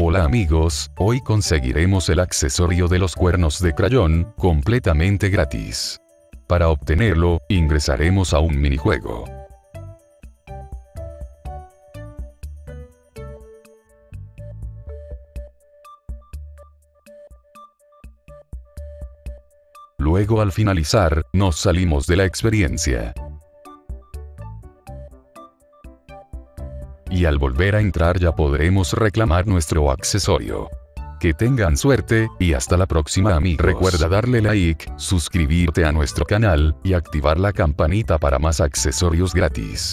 Hola amigos, hoy conseguiremos el accesorio de los cuernos de crayón, completamente gratis. Para obtenerlo, ingresaremos a un minijuego. Luego al finalizar, nos salimos de la experiencia. Y al volver a entrar ya podremos reclamar nuestro accesorio. Que tengan suerte, y hasta la próxima amigos. Recuerda darle like, suscribirte a nuestro canal, y activar la campanita para más accesorios gratis.